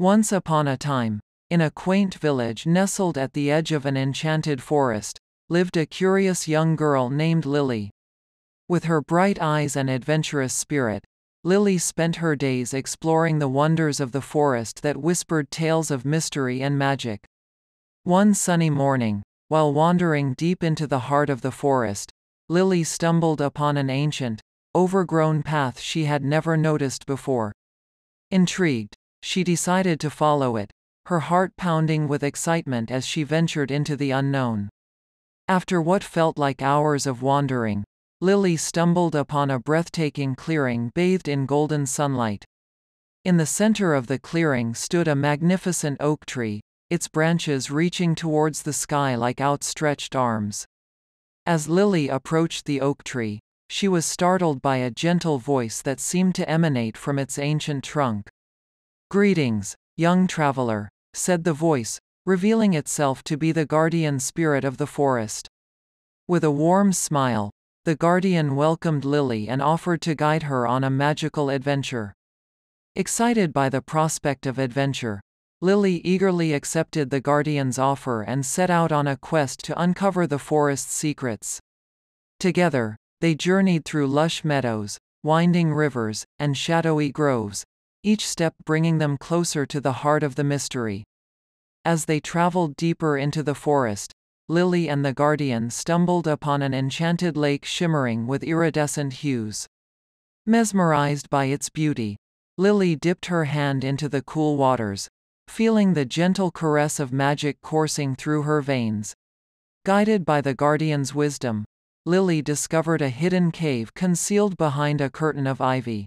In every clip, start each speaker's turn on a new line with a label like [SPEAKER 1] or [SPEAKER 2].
[SPEAKER 1] Once upon a time, in a quaint village nestled at the edge of an enchanted forest, lived a curious young girl named Lily. With her bright eyes and adventurous spirit, Lily spent her days exploring the wonders of the forest that whispered tales of mystery and magic. One sunny morning, while wandering deep into the heart of the forest, Lily stumbled upon an ancient, overgrown path she had never noticed before. Intrigued, she decided to follow it, her heart pounding with excitement as she ventured into the unknown. After what felt like hours of wandering, Lily stumbled upon a breathtaking clearing bathed in golden sunlight. In the center of the clearing stood a magnificent oak tree, its branches reaching towards the sky like outstretched arms. As Lily approached the oak tree, she was startled by a gentle voice that seemed to emanate from its ancient trunk. Greetings, young traveler, said the voice, revealing itself to be the guardian spirit of the forest. With a warm smile, the guardian welcomed Lily and offered to guide her on a magical adventure. Excited by the prospect of adventure, Lily eagerly accepted the guardian's offer and set out on a quest to uncover the forest's secrets. Together, they journeyed through lush meadows, winding rivers, and shadowy groves, each step bringing them closer to the heart of the mystery. As they traveled deeper into the forest, Lily and the Guardian stumbled upon an enchanted lake shimmering with iridescent hues. Mesmerized by its beauty, Lily dipped her hand into the cool waters, feeling the gentle caress of magic coursing through her veins. Guided by the Guardian's wisdom, Lily discovered a hidden cave concealed behind a curtain of ivy.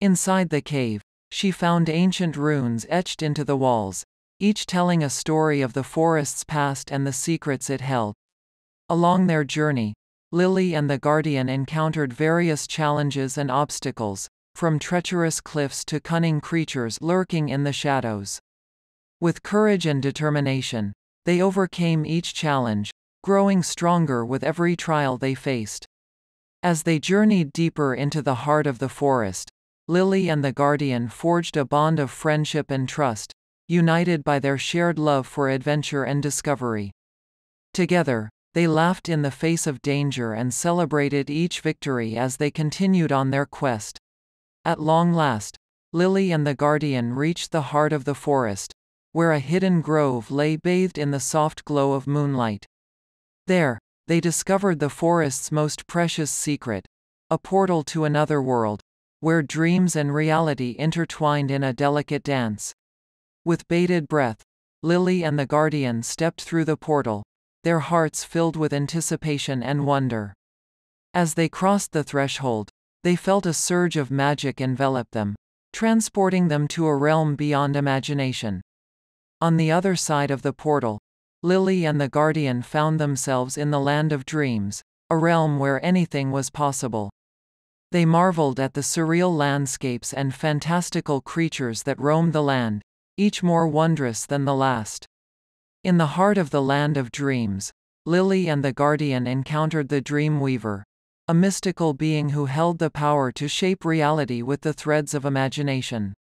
[SPEAKER 1] Inside the cave, she found ancient runes etched into the walls, each telling a story of the forest's past and the secrets it held. Along their journey, Lily and the Guardian encountered various challenges and obstacles, from treacherous cliffs to cunning creatures lurking in the shadows. With courage and determination, they overcame each challenge, growing stronger with every trial they faced. As they journeyed deeper into the heart of the forest, Lily and the Guardian forged a bond of friendship and trust, united by their shared love for adventure and discovery. Together, they laughed in the face of danger and celebrated each victory as they continued on their quest. At long last, Lily and the Guardian reached the heart of the forest, where a hidden grove lay bathed in the soft glow of moonlight. There, they discovered the forest's most precious secret a portal to another world, where dreams and reality intertwined in a delicate dance. With bated breath, Lily and the Guardian stepped through the portal, their hearts filled with anticipation and wonder. As they crossed the threshold, they felt a surge of magic envelop them, transporting them to a realm beyond imagination. On the other side of the portal, Lily and the Guardian found themselves in the land of dreams, a realm where anything was possible. They marveled at the surreal landscapes and fantastical creatures that roamed the land, each more wondrous than the last. In the heart of the land of dreams, Lily and the Guardian encountered the Dream Weaver, a mystical being who held the power to shape reality with the threads of imagination.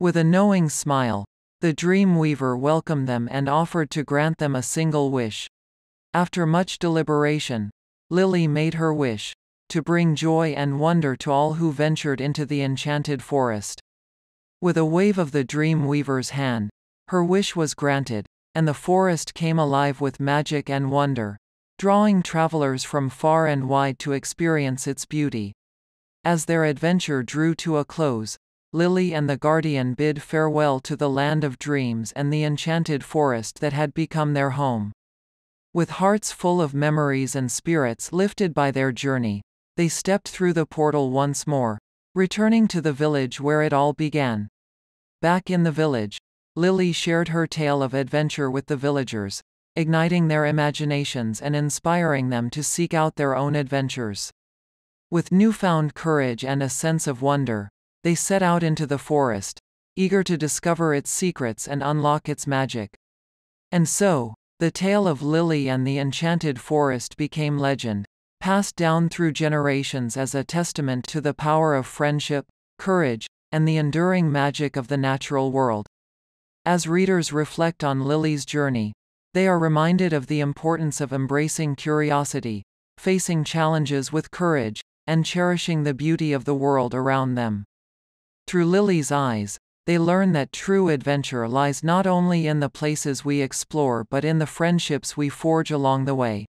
[SPEAKER 1] With a knowing smile, the Dream Weaver welcomed them and offered to grant them a single wish. After much deliberation, Lily made her wish to bring joy and wonder to all who ventured into the enchanted forest. With a wave of the dream weaver's hand, her wish was granted, and the forest came alive with magic and wonder, drawing travelers from far and wide to experience its beauty. As their adventure drew to a close, Lily and the Guardian bid farewell to the land of dreams and the enchanted forest that had become their home. With hearts full of memories and spirits lifted by their journey, they stepped through the portal once more, returning to the village where it all began. Back in the village, Lily shared her tale of adventure with the villagers, igniting their imaginations and inspiring them to seek out their own adventures. With newfound courage and a sense of wonder, they set out into the forest, eager to discover its secrets and unlock its magic. And so, the tale of Lily and the Enchanted Forest became legend, passed down through generations as a testament to the power of friendship, courage, and the enduring magic of the natural world. As readers reflect on Lily's journey, they are reminded of the importance of embracing curiosity, facing challenges with courage, and cherishing the beauty of the world around them. Through Lily's eyes, they learn that true adventure lies not only in the places we explore but in the friendships we forge along the way.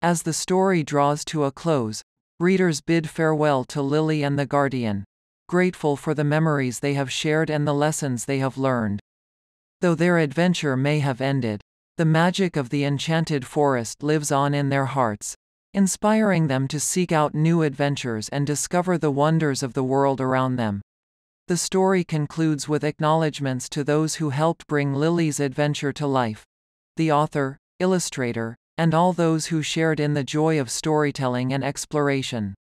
[SPEAKER 1] As the story draws to a close, readers bid farewell to Lily and the Guardian, grateful for the memories they have shared and the lessons they have learned. Though their adventure may have ended, the magic of the enchanted forest lives on in their hearts, inspiring them to seek out new adventures and discover the wonders of the world around them. The story concludes with acknowledgments to those who helped bring Lily's adventure to life the author, illustrator, and all those who shared in the joy of storytelling and exploration.